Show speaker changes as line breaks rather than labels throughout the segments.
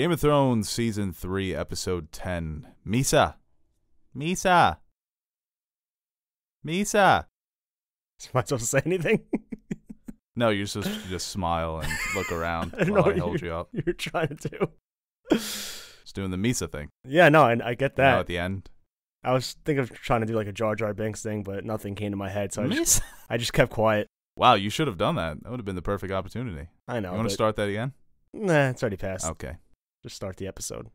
Game of Thrones season 3 episode 10. Mhysa. Mhysa. Mhysa.
Am I supposed to say anything?
No, you're supposed to just smile and look around
I
while I hold
you're,
up.
you're trying to do.
Just doing the Mhysa thing.
Yeah, no, and I get
You know,
that.
at the end.
I was thinking of trying to do like a Jar Jar Binks thing, but nothing came to my head, so I just, I just kept quiet.
Wow, you should have done that. That would have been the perfect opportunity.
I know.
you want to start that again?
Nah, it's already passed.
Okay.
Just start the episode.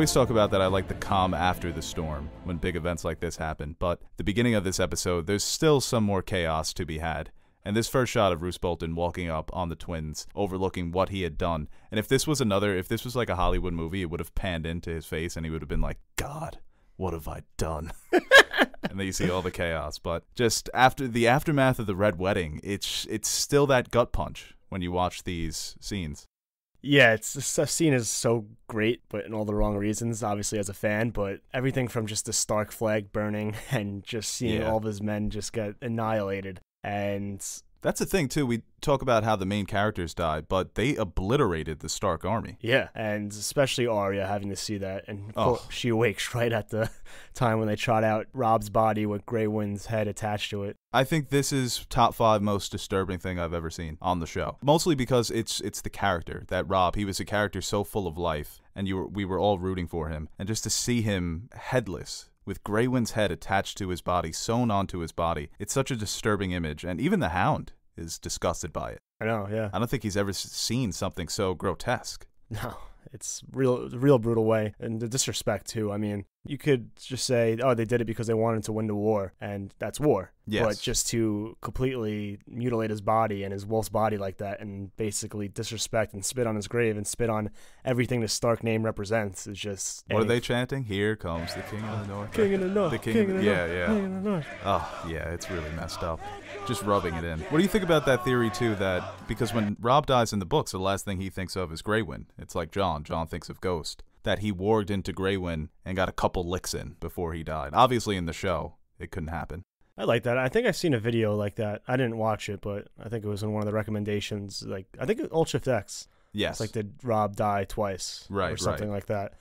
Always talk about that I like the calm after the storm when big events like this happen, but the beginning of this episode, there's still some more chaos to be had. And this first shot of Roose Bolton walking up on the twins, overlooking what he had done. And if this was another, if this was like a Hollywood movie, it would have panned into his face and he would have been like, God, what have I done? and then you see all the chaos. But just after the aftermath of the Red Wedding, it's it's still that gut punch when you watch these scenes.
Yeah, it's the scene is so great, but in all the wrong reasons. Obviously, as a fan, but everything from just the Stark flag burning and just seeing
Yeah.
all of his men just get annihilated, and
That's the thing too. We talk about how the main characters died, but they obliterated the Stark army.
yeah, and especially Arya having to see that, and
Oh.
course, she awakes right at the time when they trot out Robb's body with Grey Wind's head attached to it.
I think this is top five most disturbing thing I've ever seen on the show. Mostly because it's it's the character that Robb. He was a character so full of life, and you were we were all rooting for him, and just to see him headless. With Greywind's head attached to his body, sewn onto his body, it's such a disturbing image, and even the Hound is disgusted by it.
I know, yeah.
I don't think he's ever seen something so grotesque.
No, it's real, real brutal way, and the disrespect too. I mean, you could just say, "Oh, they did it because they wanted to win the war," and that's war.
Yes.
But just to completely mutilate his body and his wolf's body like that, and basically disrespect and spit on his grave and spit on everything the Stark name represents is just.
What are they chanting? Here comes the King of the North.
King of the north.
The king
king
of the-
the
yeah,
north,
yeah.
King north.
Oh, yeah, it's really messed up. Just rubbing it in. What do you think about that theory, too? That because when Robb dies in the books, the last thing he thinks of is Greywind. It's like Jon. Jon thinks of Ghost. That he warged into Greywind and got a couple licks in before he died. Obviously, in the show, it couldn't happen.
I like that. I think I've seen a video like that. I didn't watch it, but I think it was in one of the recommendations. Like I think Alt Shift X.
Yes.
It's like did Robb die twice,
Right,
or
right.
something like that.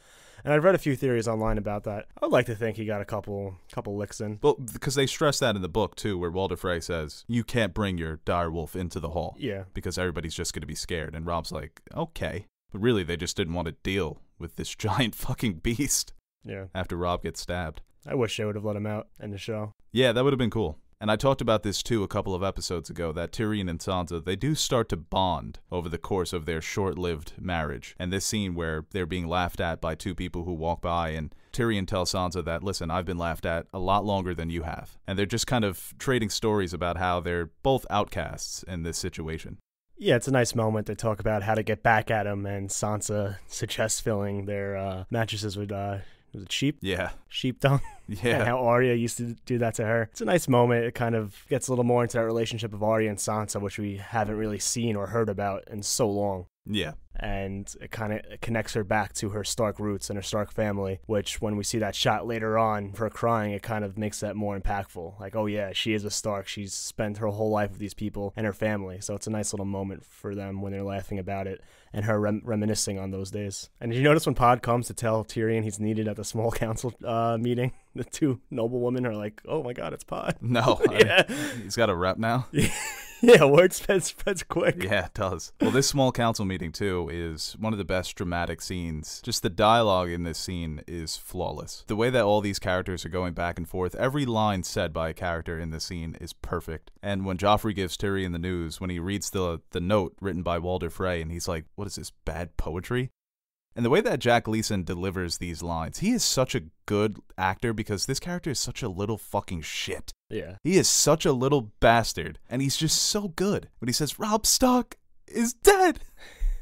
And I've read a few theories online about that. I would like to think he got a couple couple licks in.
well, because they stress that in the book, too, where Walder Frey says, You can't bring your direwolf into the hall.
Yeah,
because everybody's just going to be scared. And Robb's like, okay. But really, they just didn't want to deal with this giant fucking beast
yeah.
after Robb gets stabbed.
I wish they would have let him out in the show.
Yeah, that would have been cool. And I talked about this too a couple of episodes ago that Tyrion and Sansa, they do start to bond over the course of their short lived marriage. And this scene where they're being laughed at by two people who walk by, and Tyrion tells Sansa that, listen, I've been laughed at a lot longer than you have. And they're just kind of trading stories about how they're both outcasts in this situation.
Yeah, it's a nice moment to talk about how to get back at him, and Sansa suggests filling their uh, mattresses with uh, was it sheep
Yeah.
sheep dung.
Yeah.
and how Arya used to do that to her. It's a nice moment. It kind of gets a little more into that relationship of Arya and Sansa, which we haven't really seen or heard about in so long.
Yeah.
and it kind of connects her back to her Stark roots and her Stark family. Which, when we see that shot later on, her crying, it kind of makes that more impactful. Like, oh yeah, she is a Stark. She's spent her whole life with these people and her family. So it's a nice little moment for them when they're laughing about it and her rem- reminiscing on those days. And did you notice when Pod comes to tell Tyrion he's needed at the small council uh, meeting, the two noble women are like, "Oh my God, it's Pod."
No. I-
Yeah.
he's got a rep now.
yeah, word spreads spreads quick.
Yeah, it does. Well, this small council meeting, too, is one of the best dramatic scenes. Just the dialogue in this scene is flawless. The way that all these characters are going back and forth, every line said by a character in the scene is perfect. And when Joffrey gives Tyrion the news, when he reads the, the note written by Walder Frey, and he's like, What is this, bad poetry? And the way that Jack Gleeson delivers these lines, he is such a good actor because this character is such a little fucking shit.
Yeah.
He is such a little bastard, and he's just so good when he says Robb Stark is dead.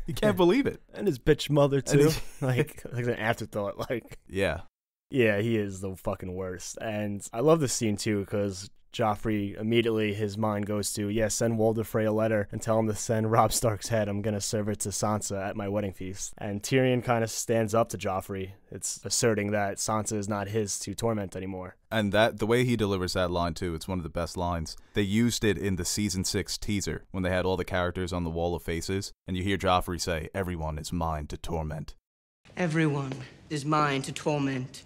You can't believe it.
And his bitch mother too. like like an afterthought. Like
Yeah.
yeah, he is the fucking worst. And I love this scene too because Joffrey immediately his mind goes to yeah, send Walder Frey a letter and tell him to send Robb Stark's head. I'm gonna serve it to Sansa at my wedding feast. And Tyrion kind of stands up to Joffrey. It's asserting that Sansa is not his to torment anymore.
And that the way he delivers that line too, it's one of the best lines. They used it in the season six teaser when they had all the characters on the wall of faces, and you hear Joffrey say, "Everyone is mine to torment."
Everyone is mine to torment.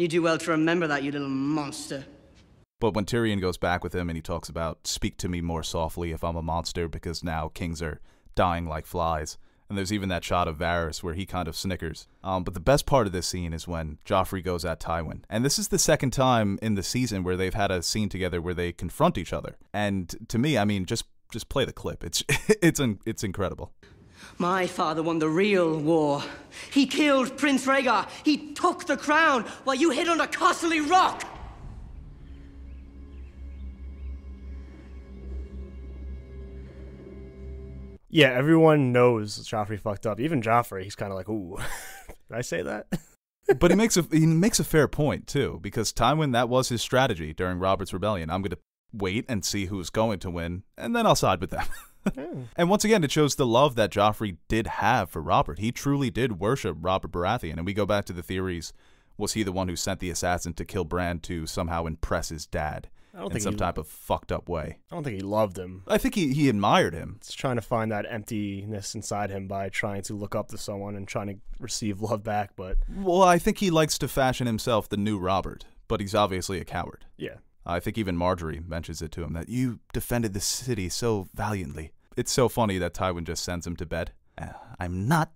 You do well to remember that, you little monster.
But when Tyrion goes back with him and he talks about, "Speak to me more softly if I'm a monster," because now kings are dying like flies. And there's even that shot of Varys where he kind of snickers. Um, but the best part of this scene is when Joffrey goes at Tywin. And this is the second time in the season where they've had a scene together where they confront each other. And to me, I mean, just just play the clip. It's it's it's incredible.
My father won the real war. He killed Prince Rhaegar. He took the crown while you hid under Casterly Rock.
Yeah, everyone knows Joffrey fucked up. Even Joffrey, he's kind of like, ooh, did I say that?
but he makes a he makes a fair point too because Tywin that was his strategy during Robert's rebellion. I'm going to wait and see who's going to win, and then I'll side with them. Hmm. And once again, it shows the love that Joffrey did have for Robert. He truly did worship Robert Baratheon. And we go back to the theories was he the one who sent the assassin to kill Bran to somehow impress his dad
I don't
in
think
some
he,
type of fucked up way?
I don't think he loved him.
I think he, he admired him.
It's trying to find that emptiness inside him by trying to look up to someone and trying to receive love back. But
Well, I think he likes to fashion himself the new Robert, but he's obviously a coward.
yeah,
I think even Margaery mentions it to him that you defended the city so valiantly. It's so funny that Tywin just sends him to bed. Uh, I'm not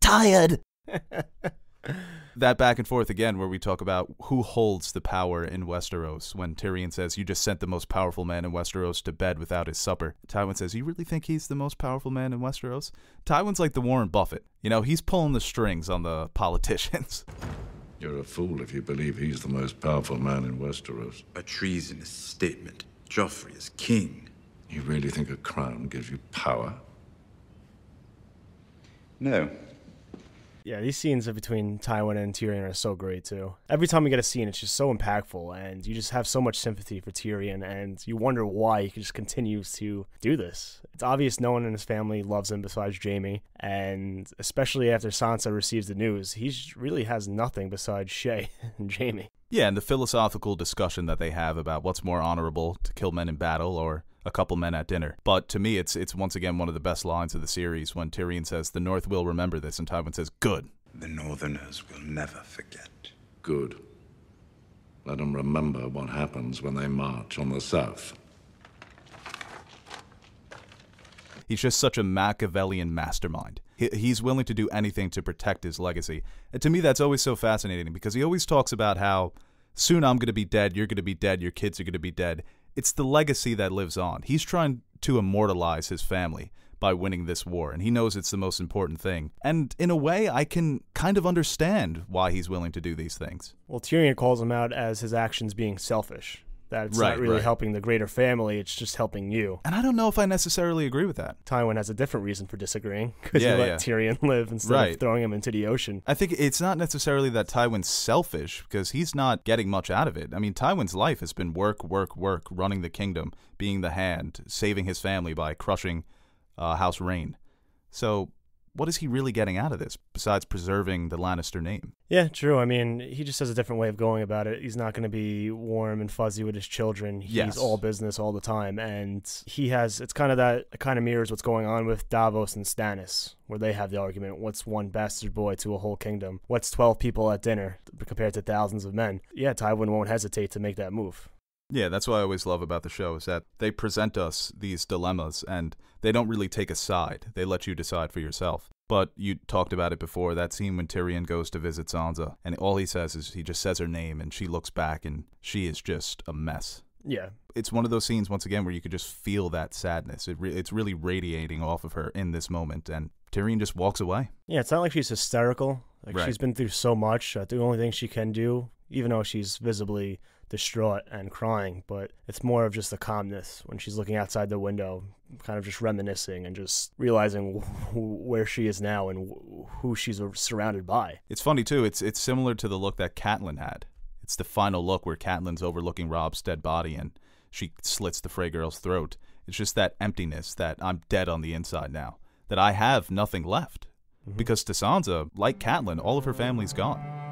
tired. that back and forth again, where we talk about who holds the power in Westeros. When Tyrion says, You just sent the most powerful man in Westeros to bed without his supper. Tywin says, You really think he's the most powerful man in Westeros? Tywin's like the Warren Buffett. You know, he's pulling the strings on the politicians.
You're a fool if you believe he's the most powerful man in Westeros.
A treasonous statement. Joffrey is king.
You really think a crown gives you power?
No.
Yeah. These scenes between Tywin and Tyrion are so great too. Every time we get a scene, it's just so impactful, and you just have so much sympathy for Tyrion, and you wonder why he just continues to do this. It's obvious no one in his family loves him besides Jaime, and especially after Sansa receives the news, he really has nothing besides Shae and Jaime.
Yeah, and the philosophical discussion that they have about what's more honorable to kill men in battle or a couple men at dinner. But to me, it's it's once again one of the best lines of the series when Tyrion says, "The North will remember this," and Tywin says, "Good."
The Northerners will never forget.
Good. Let them remember what happens when they march on the south.
He's just such a Machiavellian mastermind. He's willing to do anything to protect his legacy. And to me, that's always so fascinating because he always talks about how soon I'm going to be dead, you're going to be dead, your kids are going to be dead. It's the legacy that lives on. He's trying to immortalize his family by winning this war, and he knows it's the most important thing. And in a way, I can kind of understand why he's willing to do these things.
Well, Tyrion calls him out as his actions being selfish. That it's
Right,
not really
right.
helping the greater family; it's just helping you.
And I don't know if I necessarily agree with that.
Tywin has a different reason for disagreeing because
Yeah,
he let
yeah.
Tyrion live instead
Right.
of throwing him into the ocean.
I think it's not necessarily that Tywin's selfish because he's not getting much out of it. I mean, Tywin's life has been work, work, work, running the kingdom, being the hand, saving his family by crushing uh, House Reyne. So, what is he really getting out of this besides preserving the Lannister name?
Yeah, true. I mean, he just has a different way of going about it. He's not going to be warm and fuzzy with his children. He's
Yes.
all business all the time, and he has. It's kind of that. It kind of mirrors what's going on with Davos and Stannis, where they have the argument: what's one bastard boy to a whole kingdom? What's twelve people at dinner compared to thousands of men? Yeah, Tywin won't hesitate to make that move.
Yeah, that's what I always love about the show is that they present us these dilemmas and they don't really take a side. They let you decide for yourself. But you talked about it before that scene when Tyrion goes to visit Sansa and all he says is he just says her name and she looks back and she is just a mess.
Yeah,
It's one of those scenes once again where you could just feel that sadness. It re- it's really radiating off of her in this moment and Tyrion just walks away.
Yeah, it's not like she's hysterical. Like
Right.
she's been through so much. The only thing she can do even though she's visibly distraught and crying, but it's more of just the calmness when she's looking outside the window, kind of just reminiscing and just realizing wh- where she is now and wh- who she's surrounded by.
It's funny too. It's it's similar to the look that Catelyn had. It's the final look where Catelyn's overlooking Robb's dead body and she slits the Frey girl's throat. It's just that emptiness that I'm dead on the inside now. That I have nothing left. Mm-hmm. Because to Sansa, like Catelyn, all of her family's gone.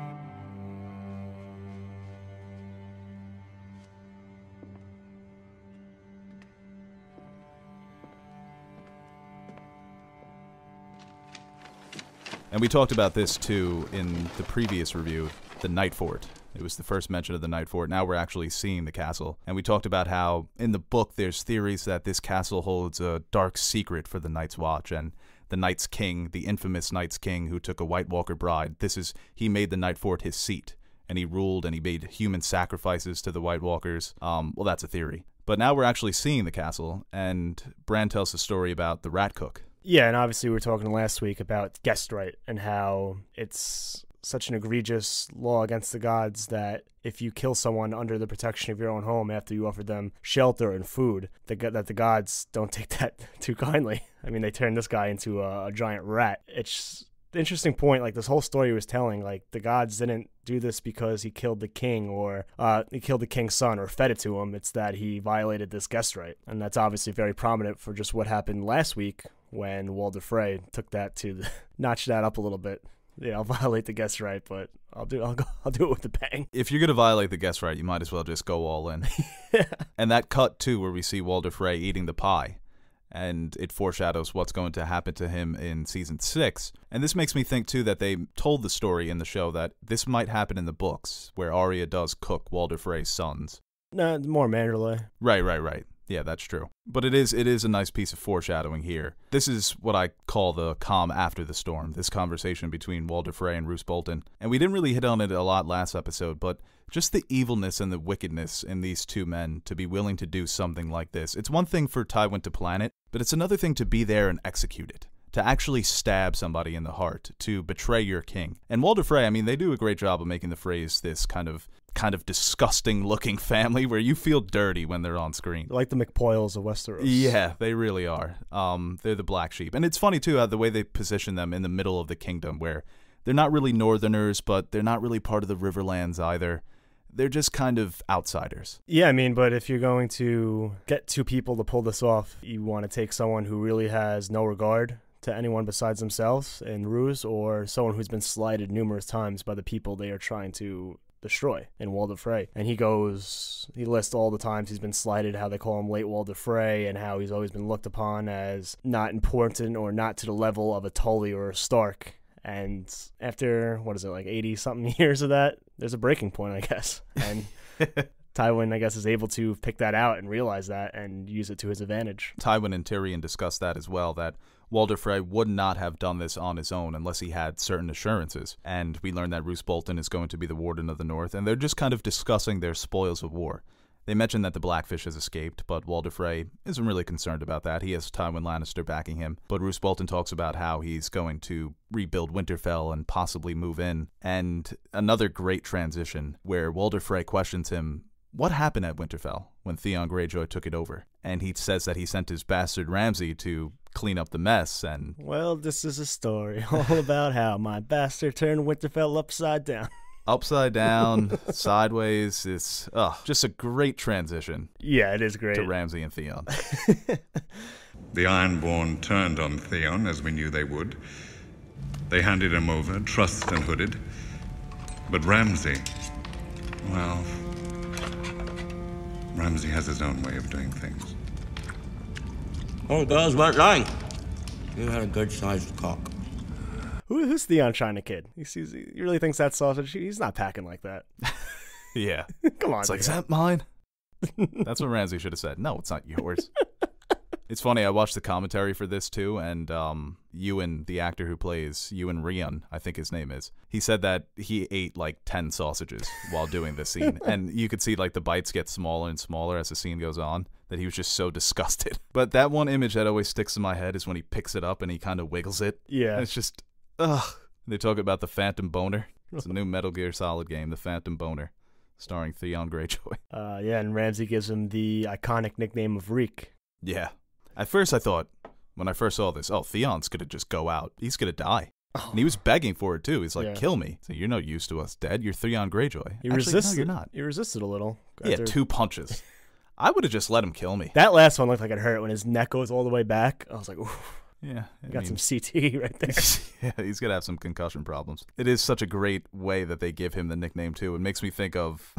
And we talked about this too in the previous review, the Night Fort. It was the first mention of the Night Fort. Now we're actually seeing the castle. And we talked about how in the book there's theories that this castle holds a dark secret for the Night's Watch and the Night's King, the infamous Night's King who took a White Walker bride. This is he made the Night Fort his seat and he ruled and he made human sacrifices to the White Walkers. Um, well, that's a theory. But now we're actually seeing the castle, and Bran tells the story about the Rat Cook,
yeah, and obviously we were talking last week about guest right and how it's such an egregious law against the gods that if you kill someone under the protection of your own home after you offer them shelter and food, the, that the gods don't take that too kindly. I mean, they turned this guy into a, a giant rat. It's interesting point like this whole story was telling like the gods didn't do this because he killed the king or uh, he killed the king's son or fed it to him it's that he violated this guest right and that's obviously very prominent for just what happened last week when Walder Frey took that to the, notch that up a little bit. Yeah, I'll violate the guest right, but I'll do I'll go I'll do it with the bang.
If you're gonna violate the guest right, you might as well just go all in. and that cut too, where we see Walder Frey eating the pie, and it foreshadows what's going to happen to him in season six. And this makes me think too that they told the story in the show that this might happen in the books, where Arya does cook Walder Frey's sons.
No, more Manderley.
Right, right, right. Yeah, that's true. But it is it is a nice piece of foreshadowing here. This is what I call the calm after the storm. This conversation between Walder Frey and Roose Bolton. And we didn't really hit on it a lot last episode, but just the evilness and the wickedness in these two men to be willing to do something like this. It's one thing for Tywin to plan it, but it's another thing to be there and execute it to actually stab somebody in the heart, to betray your king. And Walder Frey, I mean, they do a great job of making the phrase this kind of kind of disgusting looking family where you feel dirty when they're on screen.
Like the McPoyles of Westeros.
Yeah, they really are. Um, they're the black sheep, and it's funny too how the way they position them in the middle of the kingdom, where they're not really Northerners, but they're not really part of the Riverlands either. They're just kind of outsiders.
Yeah, I mean, but if you're going to get two people to pull this off, you want to take someone who really has no regard to anyone besides themselves in Roose, or someone who's been slighted numerous times by the people they are trying to destroy in Walder Frey. And he goes, he lists all the times he's been slighted, how they call him late Wall Walder Frey, and how he's always been looked upon as not important or not to the level of a Tully or a Stark. And after, what is it, like 80 something years of that, there's a breaking point, I guess. And. Tywin, I guess, is able to pick that out and realize that and use it to his advantage.
Tywin and Tyrion discussed that as well, that Walder Frey would not have done this on his own unless he had certain assurances. And we learn that Roose Bolton is going to be the Warden of the North, and they're just kind of discussing their spoils of war. They mention that the Blackfish has escaped, but Walder Frey isn't really concerned about that. He has Tywin Lannister backing him. But Roose Bolton talks about how he's going to rebuild Winterfell and possibly move in. And another great transition where Walder Frey questions him what happened at Winterfell when Theon Greyjoy took it over? And he says that he sent his bastard Ramsay to clean up the mess and
Well, this is a story all about how my bastard turned Winterfell upside down.
upside down, sideways. It's oh, just a great transition.
Yeah, it is great.
To Ramsay and Theon.
the Ironborn turned on Theon, as we knew they would. They handed him over, trussed and hooded. But Ramsay, well, Ramsay has his own way of doing things.
Oh, girls weren't lying. You had a good sized cock.
Who, who's Theon China kid? He sees. He really thinks that's sausage. He's not packing like that.
yeah.
Come on.
It's like, is that mine? that's what Ramsay should have said. No, it's not yours. It's funny. I watched the commentary for this too, and um, Ewan, the actor who plays Iwan Rheon, I think his name is, he said that he ate like ten sausages while doing the scene, and you could see like the bites get smaller and smaller as the scene goes on. That he was just so disgusted. But that one image that always sticks in my head is when he picks it up and he kind of wiggles it.
Yeah,
and it's just ugh. They talk about the phantom boner. It's a new Metal Gear Solid game, The Phantom Boner, starring Theon Greyjoy.
Uh, yeah, and Ramsay gives him the iconic nickname of Reek.
Yeah. At first, I thought, when I first saw this, oh, Theon's going to just go out. He's going to die. Oh. And he was begging for it, too. He's like,
Yeah.
kill me. So you're not used to us dead. You're Theon Greyjoy.
He
Actually,
resisted.
No, you're not.
He resisted a little.
Yeah,
after-
two punches. I would have just let him kill me.
That last one looked like it hurt when his neck goes all the way back. I was like, ooh,
Yeah. I
got
mean-
some CT right there.
yeah, he's gonna have some concussion problems. It is such a great way that they give him the nickname too. It makes me think of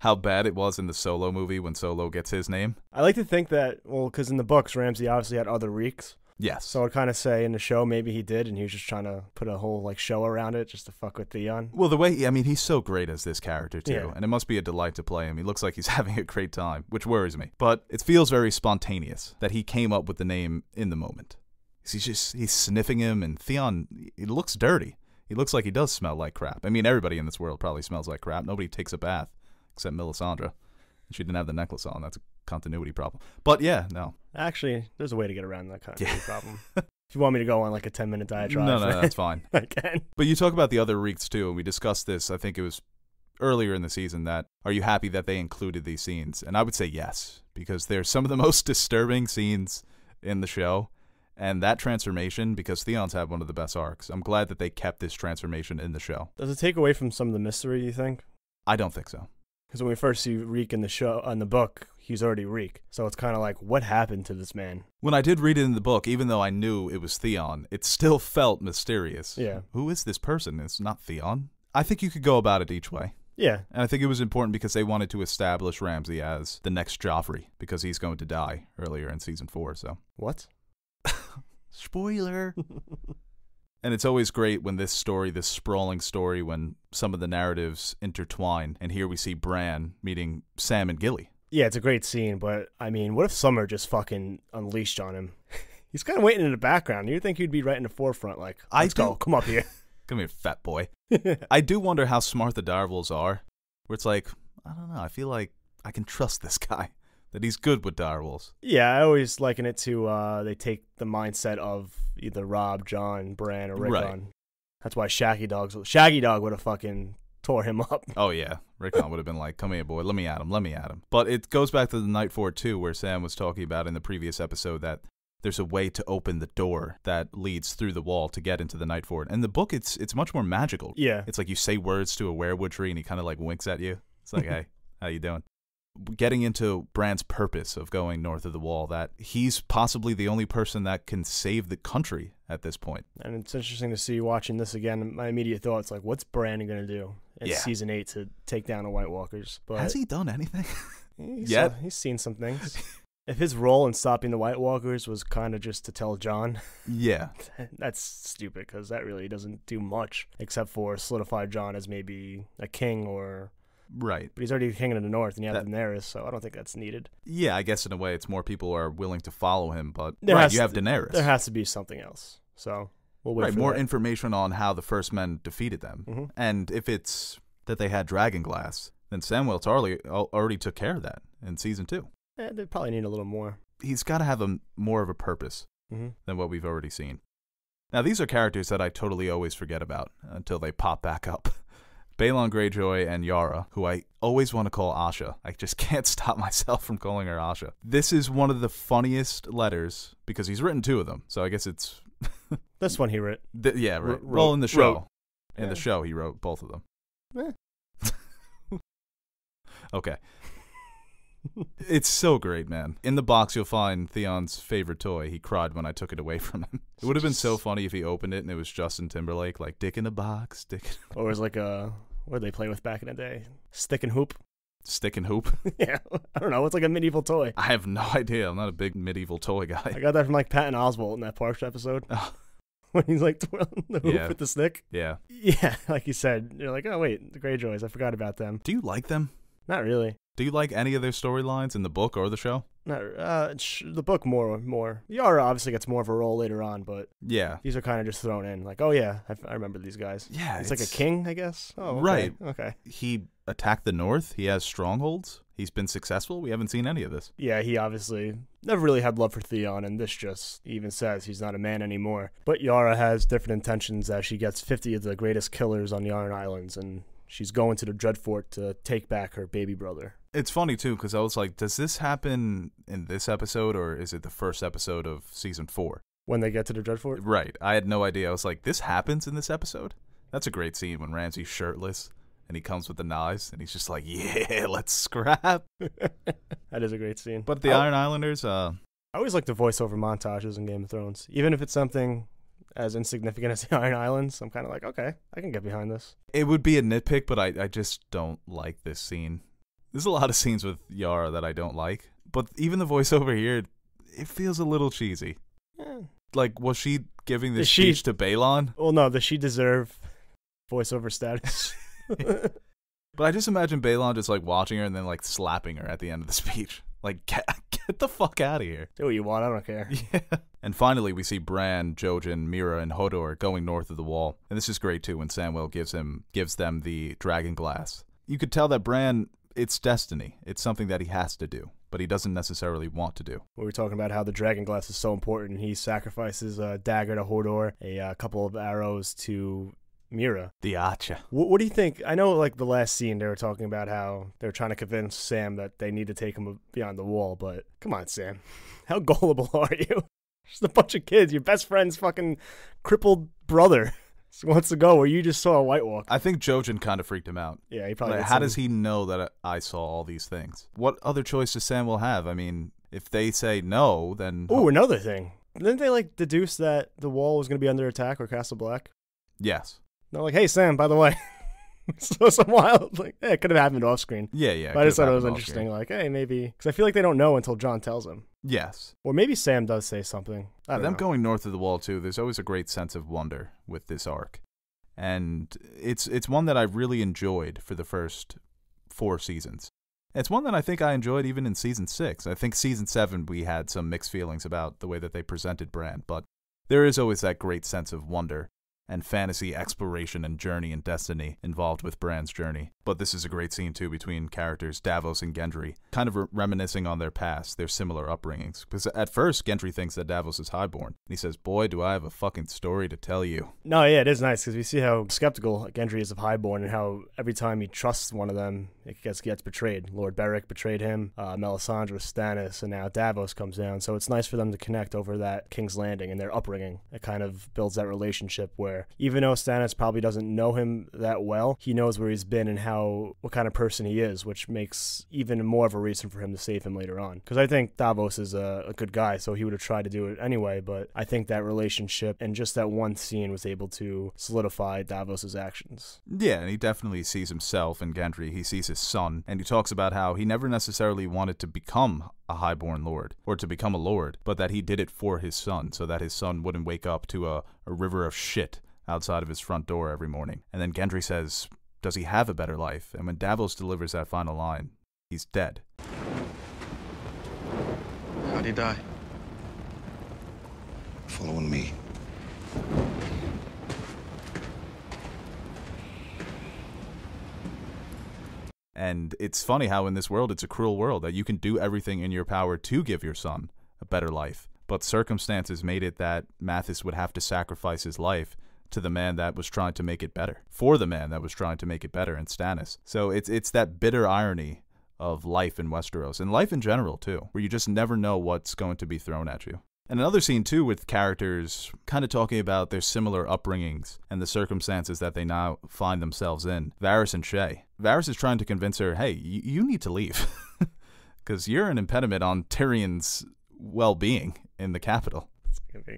how bad it was in the Solo movie when Solo gets his name.
I like to think that, well, because in the books, Ramsay obviously had other Reeks.
Yes.
So I'd kind of say in the show, maybe he did, and he was just trying to put a whole like show around it just to fuck with Theon.
well, the way I mean, he's so great as this character too,
Yeah.
and it must be a delight to play him. He looks like he's having a great time, which worries me. But it feels very spontaneous that he came up with the name in the moment. He's just he's sniffing him, and Theon. He looks dirty. He looks like he does smell like crap. I mean, everybody in this world probably smells like crap. Nobody takes a bath except Melisandre. She didn't have the necklace on. That's a continuity problem. But yeah, no,
Actually, there's a way to get around that kind of problem. if you want me to go on like a 10 minute diatribe,
no, no, that's fine.
I can.
But you talk about the other reeks too, and we discussed this. I think it was earlier in the season. That are you happy that they included these scenes? And I would say yes, because they're some of the most disturbing scenes in the show. And that transformation, because Theon's had one of the best arcs. I'm glad that they kept this transformation in the show.
Does it take away from some of the mystery, you think?
I don't think so.
Because when we first see Reek in the show, on the book, he's already Reek. So it's kind of like, what happened to this man?
When I did read it in the book, even though I knew it was Theon, it still felt mysterious.
Yeah.
Who is this person? It's not Theon. I think you could go about it each way.
Yeah.
And I think it was important because they wanted to establish Ramsay as the next Joffrey because he's going to die earlier in season four. So,
What?
spoiler. and it's always great when this story, this sprawling story, when some of the narratives intertwine. And here we see Bran meeting Sam and Gilly.
Yeah, it's a great scene, but I mean, what if Summer just fucking unleashed on him? he's kind of waiting in the background. You'd think he'd be right in the forefront, like,
I
let's go,
do-
come up here.
Come here, fat boy. I do wonder how smart the direwolves are. Where it's like, I don't know. I feel like I can trust this guy. That he's good with direwolves.
Yeah, I always liken it to uh, they take the mindset of either Robb, Jon, Bran, or Rickon.
Right.
That's why Shaggy Dog's Shaggy Dog would have fucking tore him up.
Oh yeah, Rickon would have been like, "Come here, boy, let me at him, let me at him." But it goes back to the night fort too, where Sam was talking about in the previous episode that there's a way to open the door that leads through the wall to get into the night fort. And the book, it's it's much more magical.
Yeah.
it's like you say words to a weirwood tree, and he kind of like winks at you. It's like, "Hey, how you doing?" Getting into Bran's purpose of going north of the wall, that he's possibly the only person that can save the country at this point.
And it's interesting to see watching this again. My immediate thoughts like, what's Bran gonna do in
Yeah.
season eight to take down the White Walkers? But
Has he done anything?
He's,
Yet?
he's seen some things. if his role in stopping the White Walkers was kind of just to tell Jon,
yeah,
that's stupid because that really doesn't do much except for solidify Jon as maybe a king or.
Right.
But he's already king of the north, and you have
That-
Daenerys, so I don't think that's needed.
Yeah, I guess in a way it's more people are willing to follow him, but
There
right, you have
to-
Daenerys.
There has to be something else. So we'll wait
right, more
that.
information on how the first men defeated them.
Mhm.
And if it's that they had dragon glass, then Samuel Tarly already took care of that in season 2.
Eh, they probably need a little more.
He's got to have a more of a purpose
hmm
than what we've already seen. Now, these are characters that I totally always forget about until they pop back up. Balon Greyjoy and Yara, who I always want to call Asha. I just can't stop myself from calling her Asha. This is one of the funniest letters because he's written two of them. So I guess it's
This one he wrote.
th- yeah, right. Well, in the show,
wrote.
in the show, he wrote both of them.
Eh.
Okay. it's so great, man. In the box, you'll find Theon's favorite toy. He cried when I took it away from him. It would have been so funny if he opened it and it was Justin Timberlake, like Dick in a box, Dick, in-
Or it was like a what did they play with back in the day? Stick and hoop.
stick and hoop.
yeah, I don't know. It's like a medieval toy.
I have no idea. I'm not a big medieval toy guy.
I got that from like Patton Oswalt in that Parks episode
Oh,
when he's like twirling the hoop
Yeah.
with the stick.
yeah.
Yeah, like you said, you're like, oh wait, the Greyjoys. I forgot about them.
Do you like them?
Not really.
Do you like any of their storylines in the book or the show?
Not, uh, sh- the book more more. Yara obviously gets more of a role later on, but
Yeah.
these are kind of just thrown in. Like, oh yeah, I, I remember these guys.
Yeah,
it's, like a king, I guess. Oh, okay,
Right.
Okay.
He attacked the north. He has strongholds. He's been successful. We haven't seen any of this.
Yeah, he obviously never really had love for Theon, and this just even says he's not a man anymore. But Yara has different intentions as she gets 50 of the greatest killers on the Iron Islands, and she's going to the Dreadfort to take back her baby brother.
It's funny too because I was like, does this happen in this episode or is it the first episode of season four?
When they get to the Dreadfort,
Right. I had no idea. I was like, this happens in this episode? That's a great scene when Ramsay's shirtless and he comes with the knives and he's just like, yeah, let's scrap.
that is a great scene.
But the
I,
Iron Islanders, uh,
I always like the voiceover montages in Game of Thrones, even if it's something as insignificant as the Iron Islands. I'm kind of like, okay, I can get behind this.
it would be a nitpick, but I, I just don't like this scene. There's a lot of scenes with Yara that I don't like, but even the voiceover here, it feels a little cheesy.
Eh.
Like, was she giving this
she-
speech to Balon?
Well, no, does she deserve voiceover status?
But I just imagine Balon just like watching her and then like slapping her at the end of the speech. Like, get, get the fuck out of here.
Do what you want. I don't care.
Yeah. And finally, we see Bran, Jojen, Meera, and Hodor going north of the wall. And this is great too when Samuel gives him gives them the dragon glass. You could tell that Bran, it's destiny. It's something that he has to do, but he doesn't necessarily want to do.
We were talking about how the dragon glass is so important. He sacrifices a dagger to Hodor, a uh, couple of arrows to Meera.
The Acha.
What, what do you think? I know, like the last scene, they were talking about how they were trying to convince Sam that they need to take him beyond the wall. But come on, Sam, how gullible are you? Just a bunch of kids. Your best friend's fucking crippled brother just wants to go where you just saw a White Walk.
I think Jojen kind of freaked him out.
Yeah, he probably.
Like, how does he know that I saw all these things? What other choice does Sam will have? I mean, if they say no, then
Oh, another thing. Didn't they like deduce that the wall was going to be under attack or Castle Black?
yes,
No, like, hey Sam, by the way, so some wild like, yeah, it could have happened off screen.
yeah, yeah.
but I just thought it was interesting.
screen.
Like, hey, maybe because I feel like they don't know until Jon tells them,
Yes,
or maybe Sam does say something. I
them
know.
going north of the wall too. There's always a great sense of wonder with this arc, and it's it's one that I really enjoyed for the first four seasons. It's one that I think I enjoyed even in season six. I think season seven we had some mixed feelings about the way that they presented Bran, but there is always that great sense of wonder and fantasy exploration and journey and destiny involved with Bran's journey. But this is a great scene too between characters Davos and Gendry, kind of re- reminiscing on their past, their similar upbringings. Because at first Gendry thinks that Davos is highborn, and he says, "Boy, do I have a fucking story to tell you."
No, yeah, it is nice because we see how skeptical Gendry is of Highborn and how every time he trusts one of them, it gets gets betrayed. Lord Beric betrayed him, uh, Melisandre, Stannis, and now Davos comes down. So it's nice for them to connect over that King's Landing and their upbringing. It kind of builds that relationship where even though Stannis probably doesn't know him that well, he knows where he's been and how what kind of person he is, which makes even more of a reason for him to save him later on. Because I think Davos is a, a good guy, so he would have tried to do it anyway. But I think that relationship and just that one scene was able to solidify Davos's actions.
Yeah, and he definitely sees himself in Gendry. He sees his son, and he talks about how he never necessarily wanted to become a highborn lord or to become a lord, but that he did it for his son, so that his son wouldn't wake up to a, a river of shit outside of his front door every morning. And then Gendry says, Does he have a better life? And when Davos delivers that final line, he's dead.
How'd he die?
Following me.
And it's funny how in this world it's a cruel world that you can do everything in your power to give your son a better life. But circumstances made it that Matthos would have to sacrifice his life to the man that was trying to make it better. For the man that was trying to make it better in Stannis. So it's it's that bitter irony of life in Westeros and life in general too, where you just never know what's going to be thrown at you. And another scene too with characters kind of talking about their similar upbringings and the circumstances that they now find themselves in. Varys and Shae. Varys is trying to convince her, hey, you need to leave. Because you're an impediment on Tyrion's well being in the capital.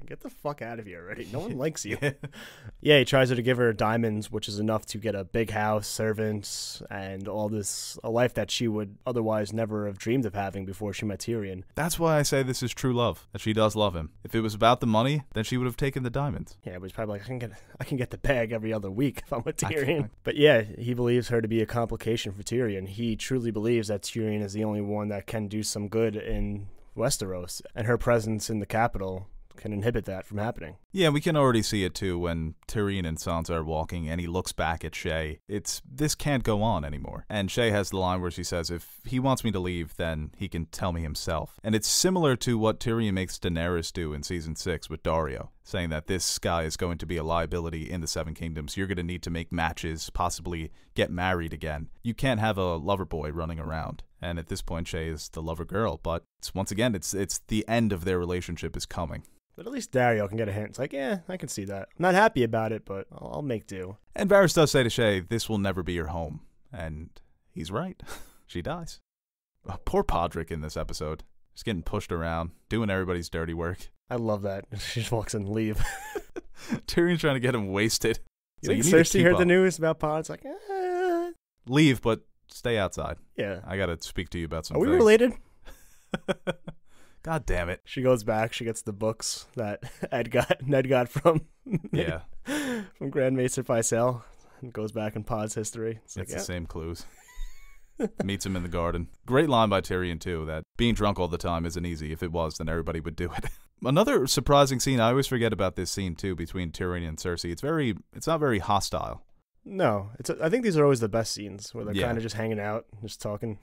Get the fuck out of here already. No one likes you. yeah, he tries her to give her diamonds, which is enough to get a big house, servants, and all this a life that she would otherwise never have dreamed of having before she met Tyrion.
That's why I say this is true love. That she does love him. If it was about the money, then she would have taken the diamonds.
Yeah, but he's probably like, I can get I can get the bag every other week if I'm with Tyrion. But yeah, he believes her to be a complication for Tyrion. He truly believes that Tyrion is the only one that can do some good in Westeros, and her presence in the capital can inhibit that from happening.
Yeah, we can already see it too when Tyrion and Sansa are walking and he looks back at Shae. It's this can't go on anymore. And Shae has the line where she says, If he wants me to leave, then he can tell me himself. And it's similar to what Tyrion makes Daenerys do in season six with Daario, saying that this guy is going to be a liability in the Seven Kingdoms. You're gonna need to make matches, possibly get married again. You can't have a lover boy running around and at this point Shae is the lover girl. But it's, once again, it's it's the end of their relationship is coming.
But at least Daario can get a hint. It's like, yeah, I can see that. I'm not happy about it, but I'll, I'll make do.
And Varys does say to Shae, "This will never be your home," and he's right. she dies. Oh, poor Podrick in this episode. He's getting pushed around, doing everybody's dirty work.
I love that. She just walks in and leave.
Tyrion's trying to get him wasted.
You think Cersei heard up. the news about Pod? It's like, eh.
leave, but stay outside.
Yeah.
I got to speak to you about some
Are we
things.
related?
God damn it.
She goes back. She gets the books that Ed got, Ned got from
yeah
from Grand Maester Pycelle, and goes back and Pod's history.
It's, it's like, the yeah. same clues. Meets him in the garden. Great line by Tyrion too. That being drunk all the time isn't easy. If it was, then everybody would do it. Another surprising scene. I always forget about this scene too between Tyrion and Cersei. It's very. It's not very hostile.
No, it's. A, I think these are always the best scenes where they're yeah. kind of just hanging out, just talking.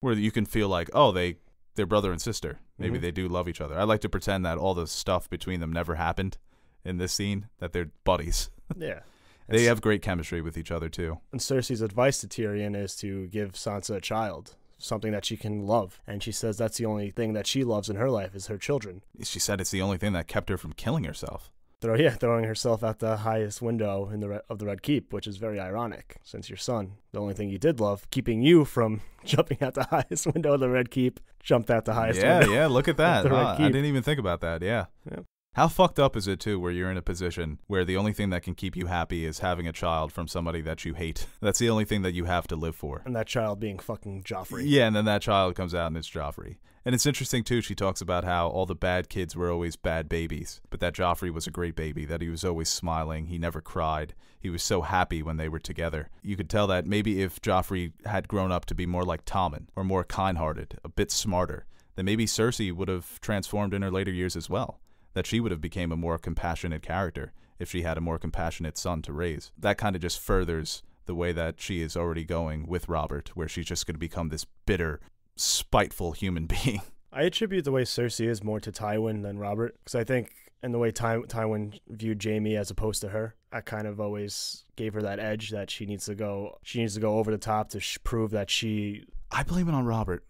Where you can feel like, oh, they they're brother and sister. Maybe mm-hmm. they do love each other. I like to pretend that all the stuff between them never happened in this scene. That they're buddies.
Yeah.
they have great chemistry with each other too.
And Cersei's advice to Tyrion is to give Sansa a child, something that she can love. And she says that's the only thing that she loves in her life is her children.
She said it's the only thing that kept her from killing herself
throw yeah throwing herself out the highest window in the Re- of the Red Keep, which is very ironic since your son, the only thing he did love, keeping you from jumping out the highest window of the Red Keep, jumped out the highest.
Yeah,
window
yeah. Look at that. Ah, I didn't even think about that. Yeah.
yeah.
How fucked up is it too, where you're in a position where the only thing that can keep you happy is having a child from somebody that you hate? That's the only thing that you have to live for.
And that child being fucking Joffrey.
Yeah, and then that child comes out and it's Joffrey. And it's interesting too. She talks about how all the bad kids were always bad babies, but that Joffrey was a great baby. That he was always smiling. He never cried. He was so happy when they were together. You could tell that maybe if Joffrey had grown up to be more like Tommen or more kind-hearted, a bit smarter, then maybe Cersei would have transformed in her later years as well. That she would have became a more compassionate character if she had a more compassionate son to raise. That kind of just furthers the way that she is already going with Robert, where she's just going to become this bitter, spiteful human being.
I attribute the way Cersei is more to Tywin than Robert, because I think in the way Ty- Tywin viewed Jaime as opposed to her, I kind of always gave her that edge that she needs to go. She needs to go over the top to sh- prove that she.
I blame it on Robert.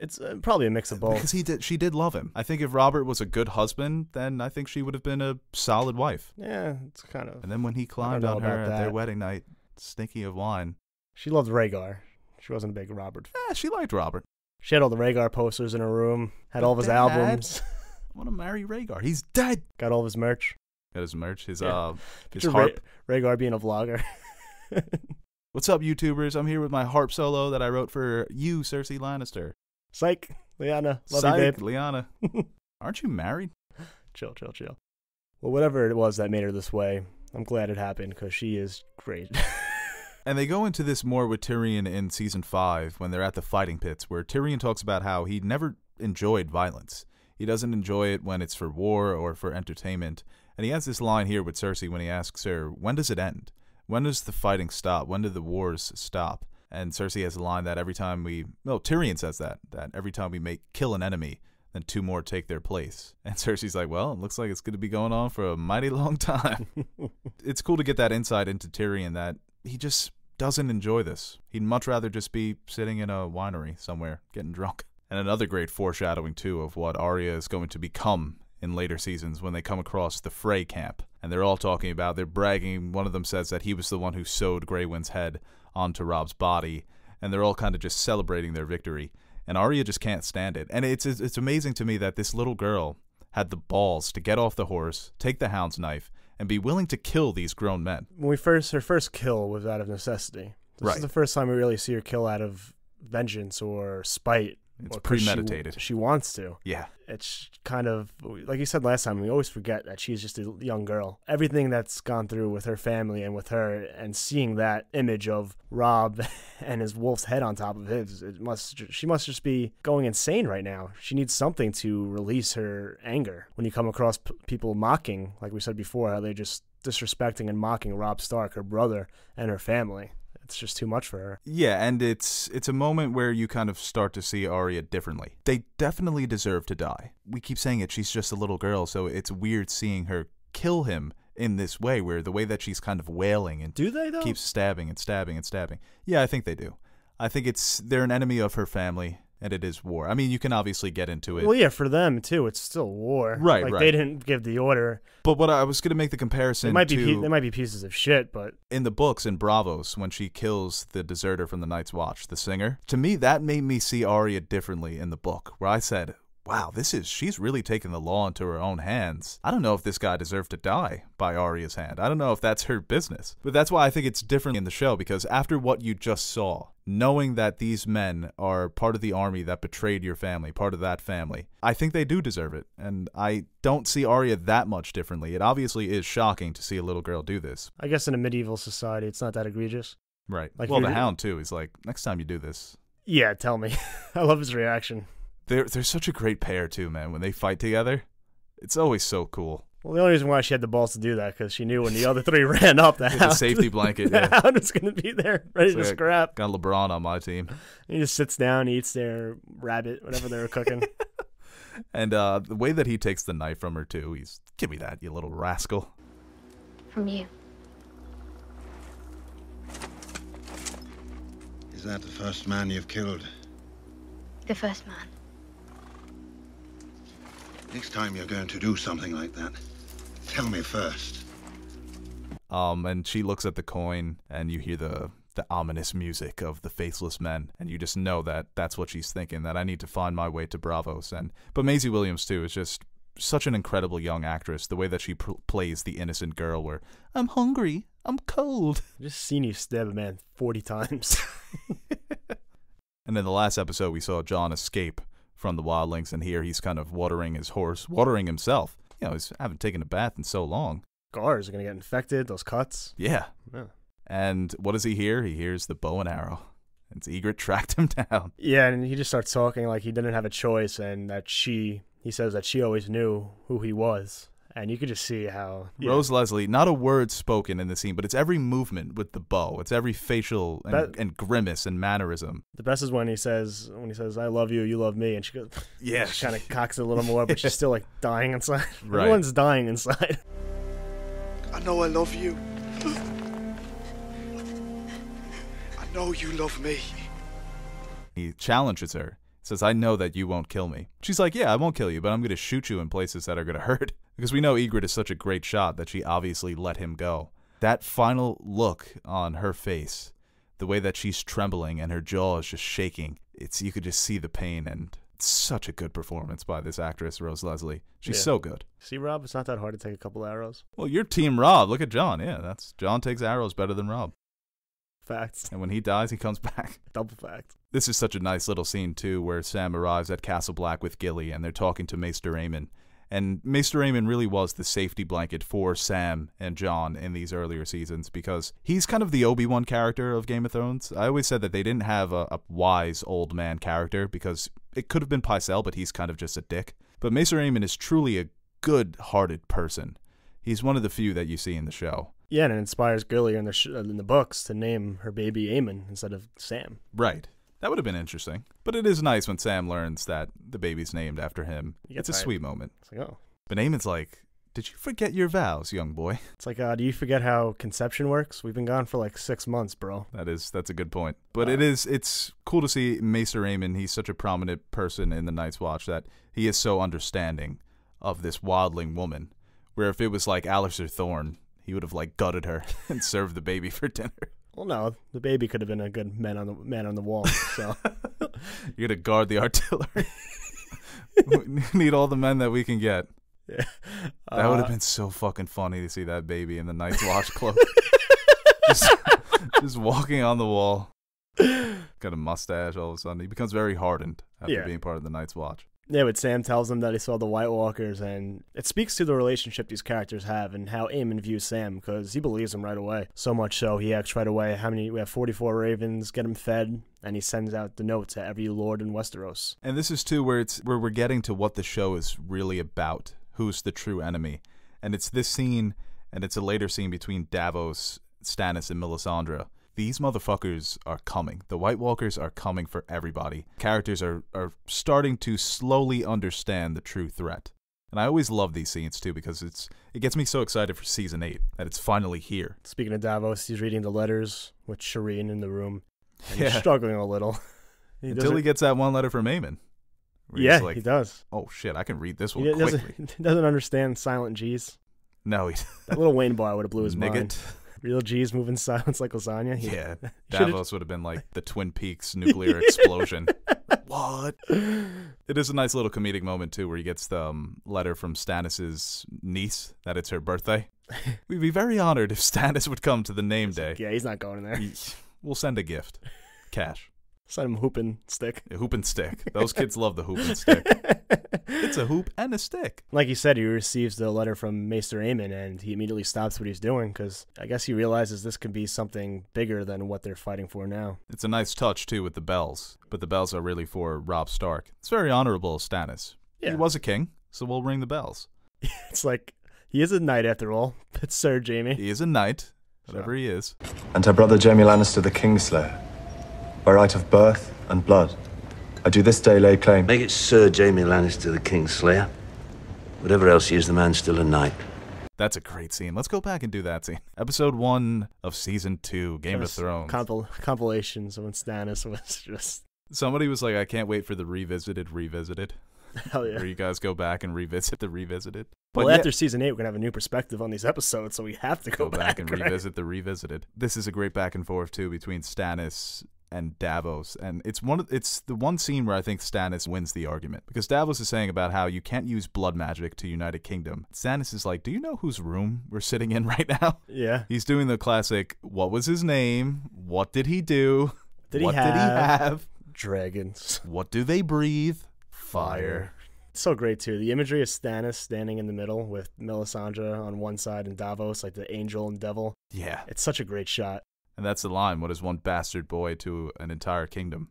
It's uh, probably a mix of both.
Because he did, she did love him. I think if Robert was a good husband, then I think she would have been a solid wife.
Yeah, it's kind of.
And then when he climbed on her at their wedding night, stinky of wine.
She loved Rhaegar. She wasn't a big Robert.
Yeah, she liked Robert.
She had all the Rhaegar posters in her room. Had all of his Dad, albums.
I want to marry Rhaegar. He's dead.
Got all of his merch.
Got his merch. His yeah. uh, his harp.
Rhaegar being a vlogger.
What's up, YouTubers? I'm here with my harp solo that I wrote for you, Cersei Lannister.
Psych, Lyanna. Love
Psych,
you, babe.
Lyanna. Aren't you married?
Chill, chill, chill. Well, whatever it was that made her this way, I'm glad it happened because she is great.
And they go into this more with Tyrion in season five when they're at the fighting pits, where Tyrion talks about how he never enjoyed violence. He doesn't enjoy it when it's for war or for entertainment. And he has this line here with Cersei when he asks her, When does it end? When does the fighting stop? When do the wars stop? And Cersei has a line that every time we, no, Tyrion says that, that every time we make kill an enemy, then two more take their place. And Cersei's like, well, it looks like it's going to be going on for a mighty long time. it's cool to get that insight into Tyrion that he just doesn't enjoy this. He'd much rather just be sitting in a winery somewhere, getting drunk. And another great foreshadowing, too, of what Arya is going to become in later seasons when they come across the Frey camp. And they're all talking about, they're bragging. One of them says that he was the one who sewed Grey Wind's head onto Robb's body. And they're all kind of just celebrating their victory. And Arya just can't stand it. And it's, it's amazing to me that this little girl had the balls to get off the horse, take the hound's knife, and be willing to kill these grown men.
When we first her first kill was out of necessity. This
Right.
is the first time we really see her kill out of vengeance or spite.
It's
or 'cause she-
premeditated.
She, wants to.
Yeah.
It's kind of like you said last time. We always forget that she's just a young girl. Everything that's gone through with her family and with her, and seeing that image of Robb and his wolf's head on top of his, it must she must just be going insane right now. She needs something to release her anger. When you come across p- people mocking, like we said before, how they're just disrespecting and mocking Robb Stark, her brother, and her family. It's just too much for her.
Yeah, and it's it's a moment where you kind of start to see Arya differently. They definitely deserve to die. We keep saying it, she's just a little girl, so it's weird seeing her kill him in this way, where the way that she's kind of wailing and
Do they though?
keeps stabbing and stabbing and stabbing. Yeah, I think they do. I think it's they're an enemy of her family, and it is war. I mean, you can obviously get into it.
Well, yeah, for them too. It's still war.
Right,
Like
right.
they didn't give the order.
But what I was going to make the comparison
They might be
to
they might be pieces of shit, but
in the books in Braavos when she kills the deserter from the Night's Watch, the singer. To me, that made me see Arya differently in the book, where I said, "Wow, this is she's really taking the law into her own hands." I don't know if this guy deserved to die by Arya's hand. I don't know if that's her business, but that's why I think it's different in the show because after what you just saw, knowing that these men are part of the army that betrayed your family, part of that family, I think they do deserve it, and I don't see Arya that much differently. It obviously is shocking to see a little girl do this.
I guess in a medieval society, it's not that egregious.
Right.
Like
well, the Hound too. He's like, next time you do this,
Yeah, tell me. I love his reaction.
They're they're such a great pair too, man. When they fight together, it's always so cool.
Well, the only reason why she had the balls to do that because she knew when the other three ran up, the,
the
hound,
safety blanket,
the
yeah.
hound was going to be there, ready
So,
to
yeah,
scrap.
Got LeBron on my team,
He just sits down, eats their rabbit, whatever they were cooking.
and uh, the way that he takes the knife from her too, he's give me that, you little rascal.
From you.
Is that the first man you've killed?
The first man.
Next time you're going to do something like that, tell me first.
Um, and she looks at the coin, and you hear the the ominous music of the faithless men, and you just know that that's what she's thinking. That I need to find my way to Braavos. And but Maisie Williams too is just such an incredible young actress. The way that she pr- plays the innocent girl, where I'm hungry, I'm cold.
I've just seen you stab a man 40 times.
And in the last episode, we saw Jon escape from the wildlings, and here he's kind of watering his horse, watering himself. You know, he's haven't taken a bath in so long.
Scars are going to get infected, those cuts.
Yeah.
Yeah.
And what does he hear? He hears the bow and arrow. And Ygritte tracked him down.
Yeah, and he just starts talking like he didn't have a choice and that she, he says that she always knew who he was. And you could just see how. yeah.
Rose Leslie, not a word spoken in the scene, but it's every movement with the bow. It's every facial and,
That-
and grimace and mannerism.
The best is when he says, when he says, I love you, you love me. And she goes,
Yeah.
she kind of cocks it a little more, but she's still like dying inside.
Right.
Everyone's dying inside.
I know I love you. I know you love me.
He challenges her. Says, I know that you won't kill me. She's like, Yeah, I won't kill you, but I'm going to shoot you in places that are going to hurt. Because we know Ygritte is such a great shot that she obviously let him go. That final look on her face, the way that she's trembling and her jaw is just shaking, it's you could just see the pain and it's such a good performance by this actress, Rose Leslie. She's
Yeah.
so good.
See, Robb, it's not that hard to take a couple arrows.
Well, you're Team Robb. Look at Jon. Yeah, that's Jon takes arrows better than Robb.
Facts.
And when he dies, he comes back.
Double fact.
This is such a nice little scene too, where Sam arrives at Castle Black with Gilly, and they're talking to Maester Aemon. And Maester Aemon really was the safety blanket for Sam and Jon in these earlier seasons because he's kind of the Obi Wan character of Game of Thrones. I always said that they didn't have a, a wise old man character because it could have been Pycelle, but he's kind of just a dick. But Maester Aemon is truly a good-hearted person. He's one of the few that you see in the show.
Yeah, and it inspires Gilly in the sh- in the books to name her baby Aemon instead of Sam.
Right. That would have been interesting. But it is nice when Sam learns that the baby's named after him. It's a sweet moment.
It's like, oh,
But Aemon's like, Did you forget your vows, young boy?
it's like, uh, do you forget how conception works? We've been gone for like six months, bro.
That is that's a good point. But it is it's cool to see Maester Aemon. He's such a prominent person in the Night's Watch that he is so understanding of this wildling woman. Where if it was like Alliser Thorne, he would have like gutted her and served the baby for dinner.
Well, no, the baby could have been a good man on the man on the wall. So
You're gonna guard the artillery. we need all the men that we can get. Yeah, That would have
Uh,
been so fucking funny to see that baby in the Night's Watch cloak. just, just walking on the wall. Got a mustache all of a sudden. He becomes very hardened after
Yeah.
being part of the Night's Watch.
Yeah, but Sam tells him that he saw the White Walkers, and it speaks to the relationship these characters have and how Aemon views Sam because he believes him right away. So much so, he acts right away. How many? We have 44 ravens, get him fed, and he sends out the note to every lord in Westeros.
And this is too where it's where we're getting to what the show is really about. Who's the true enemy? And it's this scene and it's a later scene between Davos, Stannis, and Melisandre. These motherfuckers are coming. The White Walkers are coming for everybody. Characters are, are starting to slowly understand the true threat. And I always love these scenes too because it's it gets me so excited for season eight that it's finally here.
Speaking of Davos, he's reading the letters with Shireen in the room.
Yeah.
struggling a little. He
Until he gets that one letter from Aemon.
Yeah,
like,
he does.
Oh shit, I can read this
He
one quickly.
doesn't, doesn't understand silent G's.
No, he
That Lil Wayne bar would have blew his
Nigget.
mind. Real G's moving silence like lasagna. He-
Yeah, Davos would have been like the Twin Peaks nuclear explosion. what? It is a nice little comedic moment too, where he gets the um, letter from Stannis's niece that it's her birthday. We'd be very honored if Stannis would come to the name day.
Yeah, he's not going there.
We'll send a gift, cash,
Send him hooping stick.
a hoop and stick. Those kids love the hoop and stick. It's a hoop and a stick.
Like he said, he receives the letter from Maester Aemon, and he immediately stops what he's doing because I guess he realizes this could be something bigger than what they're fighting for now.
It's a nice touch too with the bells, but the bells are really for Robb Stark. It's very honorable of Stannis.
Yeah.
He was a king, so we'll ring the bells.
It's like he is a knight after all. It's Sir Jaime.
He is a knight, whatever he is.
and her brother Jaime Lannister the Kingslayer, by right of birth and blood. I do this day lay claim.
Make it Sir Jaime Lannister, the Kingslayer. Whatever else he is, the man's still a knight.
That's a great scene. Let's go back and do that scene. Episode one of season two, Game of Thrones.
compil- compilations when Stannis was just
Somebody was like, I can't wait for the revisited, revisited.
hell yeah.
Where you guys go back and revisit the revisited.
Well,
yeah,
after season eight, we're gonna have a new perspective on these episodes, so we have to go,
go back and
right?
revisit the revisited. This is a great back and forth too between Stannis and Davos, and it's one. Of, it's the one scene where I think Stannis wins the argument because Davos is saying about how you can't use blood magic to unite a kingdom. Stannis is like, "Do you know whose room we're sitting in right now?"
Yeah.
He's doing the classic. What was his name? What did he do?
Did he
what did he
have-
have?
Dragons.
What do they breathe? Fire.
It's so great too. The imagery of Stannis standing in the middle with Melisandre on one side and Davos like the angel and devil.
Yeah.
It's such a great shot.
And that's the line. What is one bastard boy to an entire kingdom?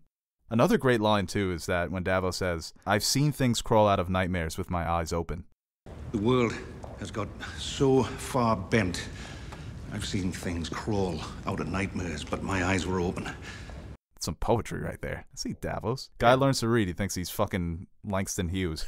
Another great line, too, is that when Davos says, I've seen things crawl out of nightmares with my eyes open.
The world has got so far bent. I've seen things crawl out of nightmares, but my eyes were open.
Some poetry right there. I see Davos. Guy learns to read. He thinks he's fucking Langston Hughes.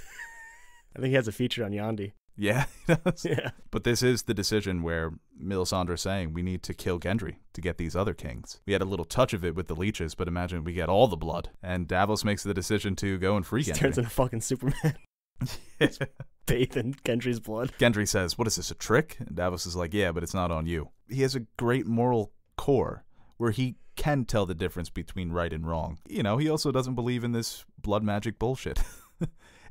I think he has a feature on Yandhi.
Yeah, he does.
Yeah.
But this is the decision where Melisandre is saying we need to kill Gendry to get these other kings. We had a little touch of it with the leeches, but imagine we get all the blood. And Davos makes the decision to go and free
He
Gendry.
turns into fucking Superman. Bathed in Gendry's blood.
Gendry says, What is this, a trick? And Davos is like, Yeah, but it's not on you. He has a great moral core where he can tell the difference between right and wrong. You know, he also doesn't believe in this blood magic bullshit.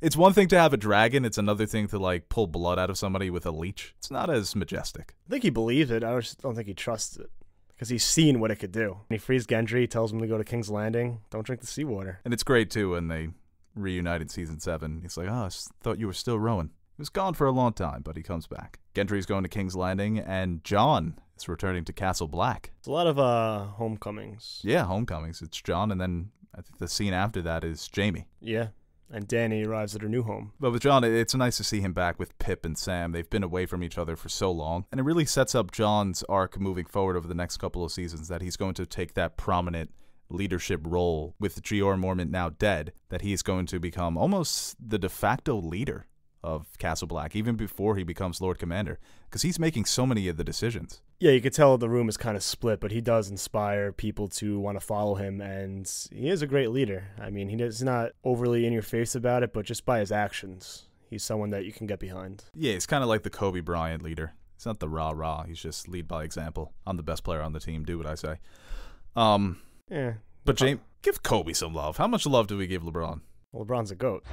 It's one thing to have a dragon, it's another thing to, like, pull blood out of somebody with a leech. It's not as majestic.
I think he believes it. I just don't think he trusts it. Because he's seen what it could do. When he frees Gendry, tells him to go to King's Landing. Don't drink the seawater.
And it's great, too, when they reunite in season seven. He's like, Oh, I thought you were still rowing. He was gone for a long time, but he comes back. Gendry's going to King's Landing, and Jon is returning to Castle Black.
It's a lot of uh homecomings.
Yeah, homecomings. It's Jon, and then I think the scene after that is Jaime.
Yeah. And Danny arrives at her new home.
But with Jon, it's nice to see him back with Pyp and Sam. They've been away from each other for so long, and it really sets up Jon's arc moving forward over the next couple of seasons. That he's going to take that prominent leadership role with Jeor Mormont now dead. That he's going to become almost the de facto leader of Castle Black, even before he becomes Lord Commander, because he's making so many of the decisions.
Yeah, you could tell the room is kind of split, but he does inspire people to want to follow him, and he is a great leader. I mean, he does- he's not overly in your face about it, but just by his actions, he's someone that you can get behind.
Yeah, he's kind of like the Kobe Bryant leader. He's not the rah rah. He's just lead by example. I'm the best player on the team. Do what I say. Um,
Yeah.
but James, give Kobe some love. How much love do we give LeBron?
Well, LeBron's a goat.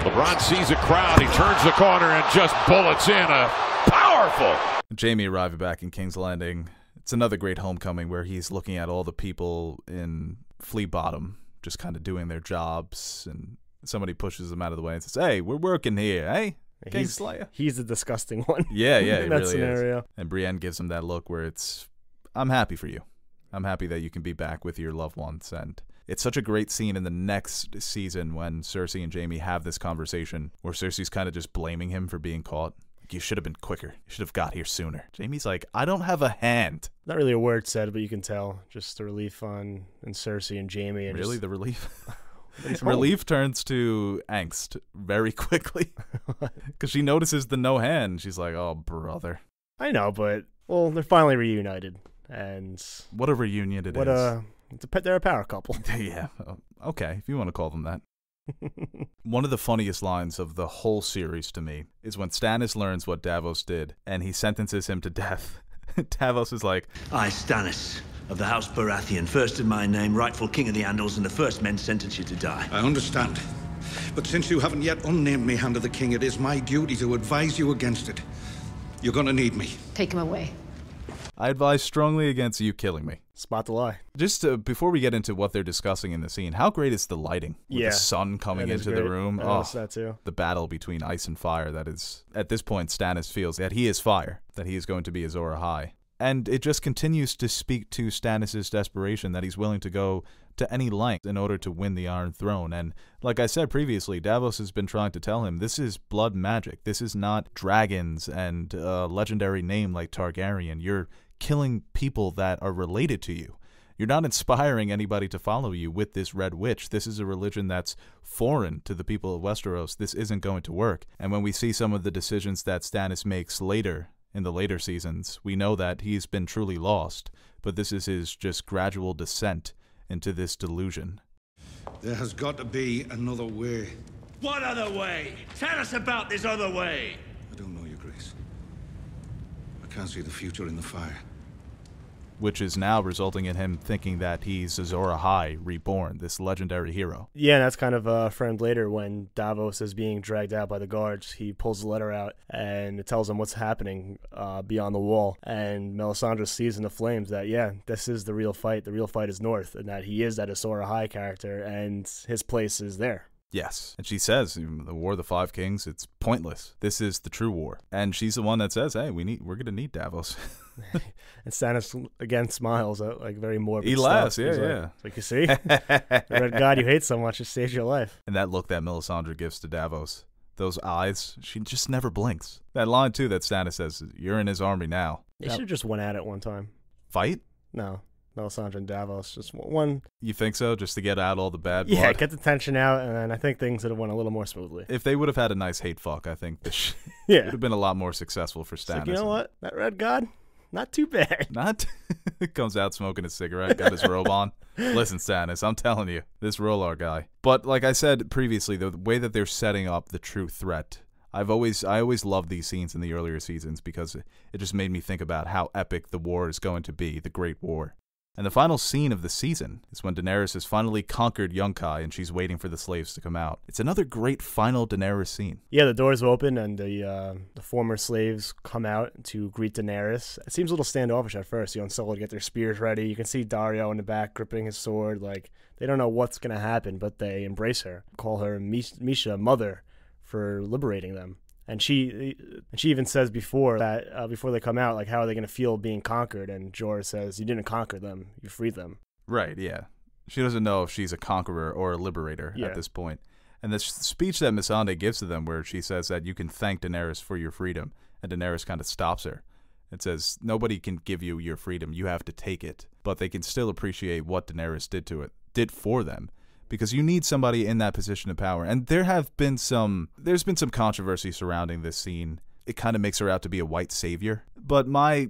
LeBron sees a crowd. He turns the corner and just bullets in a powerful.
Jaime arriving back in King's Landing. It's another great homecoming where he's looking at all the people in Flea Bottom just kind of doing their jobs, and somebody pushes them out of the way and says, "Hey, we're working here, hey."
He's, he's the disgusting one.
Yeah, yeah,
in that
really
scenario.
is. And Brienne gives him that look where it's, I'm happy for you. I'm happy that you can be back with your loved ones. And it's such a great scene in the next season when Cersei and Jaime have this conversation where Cersei's kind of just blaming him for being caught. Like, you should have been quicker. You should have got here sooner. Jaime's like, I don't have a hand.
Not really a word said, but you can tell. Just the relief on and Cersei and Jaime. And
Really,
just-
the relief? Relief turns to angst very quickly because she notices the no hand. She's like, "Oh, brother,
I know, but well, they're finally reunited, and
what a reunion it is."
what a it's a pet. They're a power couple.
yeah. Okay, if you want to call them that. One of the funniest lines of the whole series to me is when Stannis learns what Davos did and he sentences him to death. Davos is like,
I, Stannis, of the House Baratheon, first in my name, rightful king of the Andals, and the first men sentence you to die.
I understand. But since you haven't yet unnamed me Hand of the King, it is my duty to advise you against it. You're gonna need me.
Take him away.
I advise strongly against you killing me.
Spot the lie.
Just uh, before we get into what they're discussing in the scene, how great is the lighting? With
Yeah,
the sun coming into the room.
I
oh,
that too.
The battle between ice and fire. That is, at this point, Stannis feels that he is fire, that he is going to be Azor Ahai. And it just continues to speak to Stannis' desperation that he's willing to go to any length in order to win the Iron Throne. And like I said previously, Davos has been trying to tell him this is blood magic. This is not dragons and a legendary name like Targaryen. You're killing people that are related to you. You're not inspiring anybody to follow you with this red witch. This is a religion that's foreign to the people of Westeros. This isn't going to work. And when we see some of the decisions that Stannis makes later in the later seasons, we know that he's been truly lost. But this is his just gradual descent into this delusion.
There has got to be another way.
What other way? Tell us about this other way.
I don't know, Your Grace. I can't see the future in the fire.
Which is now resulting in him thinking that he's Azor Ahai reborn, this legendary hero.
Yeah, and that's kind of uh, framed later when Davos is being dragged out by the guards. He pulls the letter out and it tells him what's happening uh, beyond the wall. And Melisandre sees in the flames that, yeah, this is the real fight. The real fight is North, and that he is that Azor Ahai character, and his place is there.
Yes. And she says, the War of the Five Kings, it's pointless. This is the true war. And she's the one that says, hey, we need, we're going to need Davos.
and Stannis again smiles at like very morbid.
He laughs, yeah,
He's like-
yeah.
Like you see, the red god you hate so much just saves your life.
and that look that Melisandre gives to Davos, those eyes, she just never blinks. That line, too, that Stannis says, you're in his army now.
They should have just went at it one time.
Fight?
No, Melisandre and Davos just one.
You think so? Just to get out all the bad
Yeah,
blood?
get the tension out, and then I think things would have went a little more smoothly.
If they would have had a nice hate fuck, I think this sh-
Yeah.
would have been a lot more successful for Stannis.
like, you know what? That red god, not too bad.
Not comes out smoking a cigarette, got his robe on. Listen, Stannis, I'm telling you, this R'hllor guy. But like I said previously, the way that they're setting up the true threat, I've always I always loved these scenes in the earlier seasons because it just made me think about how epic the war is going to be, the Great War. And the final scene of the season is when Daenerys has finally conquered Yunkai and she's waiting for the slaves to come out. It's another great final Daenerys scene.
Yeah, the doors open and the uh, the former slaves come out to greet Daenerys. It seems a little standoffish at first. You know, Unsullied get their spears ready. You can see Daario in the back gripping his sword. Like they don't know what's gonna happen, but they embrace her, call her Mhysa mother for liberating them. And she and she even says before that uh, before they come out, like how are they gonna feel being conquered? And Jorah says, "You didn't conquer them. You freed them."
Right, yeah. She doesn't know if she's a conqueror or a liberator
Yeah.
at this point. And the speech that Missandei gives to them, where she says that you can thank Daenerys for your freedom, and Daenerys kind of stops her. It says, Nobody can give you your freedom, you have to take it. But they can still appreciate what Daenerys did to it, did for them. Because you need somebody in that position of power. And there have been some, there's been some controversy surrounding this scene. It kind of makes her out to be a white savior. But my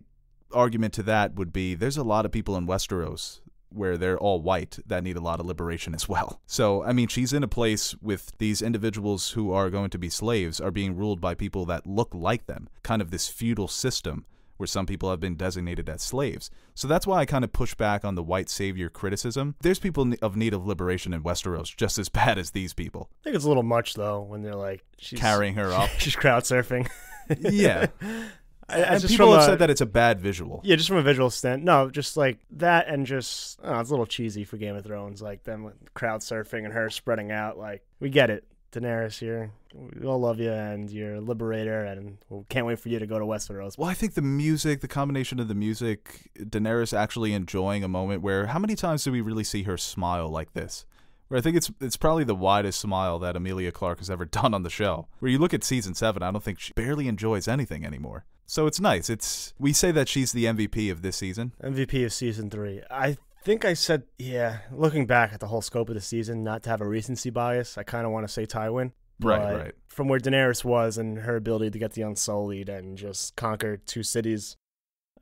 argument to that would be there's a lot of people in Westeros where they're all white that need a lot of liberation as well. So, I mean, she's in a place with these individuals who are going to be slaves are being ruled by people that look like them, kind of this feudal system where some people have been designated as slaves. So that's why I kind of push back on the white savior criticism. There's people of need of liberation in Westeros just as bad as these people.
I think it's a little much though when they're like she's
Carrying her off.
she's crowd surfing.
Yeah.
I- I-
and people have
a-
said that it's a bad visual.
Yeah, just from a visual stand. No, just like that, and just oh, it's a little cheesy for Game of Thrones, like them crowd surfing and her spreading out. Like we get it, Daenerys here. We all love you, and you're a liberator, and we can't wait for you to go to Westeros.
Well, I think the music, the combination of the music, Daenerys actually enjoying a moment where how many times do we really see her smile like this? Where I think it's it's probably the widest smile that Emilia Clarke has ever done on the show. Where you look at season seven, I don't think she barely enjoys anything anymore. So it's nice. It's we say that she's the MVP of this season.
MVP of season three. I think I said, yeah. Looking back at the whole scope of the season, not to have a recency bias, I kind of want to say Tywin.
Right, right.
From where Daenerys was and her ability to get the Unsullied and just conquer two cities,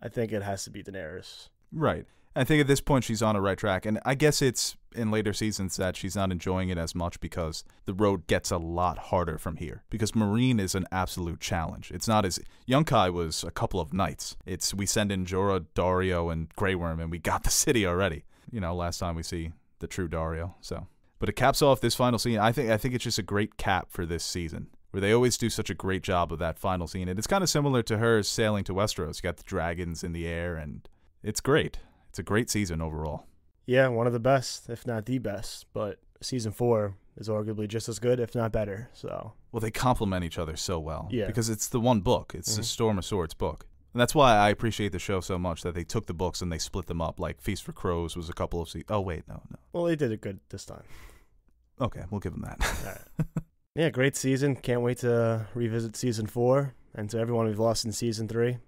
I think it has to be Daenerys.
Right. I think at this point she's on a right track, and I guess it's in later seasons that she's not enjoying it as much because the road gets a lot harder from here. Because Meereen is an absolute challenge. It's not as Yunkai was a couple of nights. It's we send in Jorah, Daario, and Grey Worm, and we got the city already. You know, last time we see the true Daario. So, but it caps off this final scene. I think I think it's just a great cap for this season. Where they always do such a great job of that final scene. And it's kind of similar to her sailing to Westeros. You got the dragons in the air, and it's great. It's a great season overall.
Yeah, one of the best, if not the best. But season four is arguably just as good, if not better. So
Well, they complement each other so well.
Yeah.
Because it's the one book. It's the
Mhm.
Storm of Swords book. And that's why I appreciate the show so much that they took the books and they split them up. Like Feast for Crows was a couple of se- Oh wait, no, no.
well, they did it good this time.
Okay, we'll give them that.
Yeah, great season. Can't wait to revisit season four. And to everyone we've lost in season three,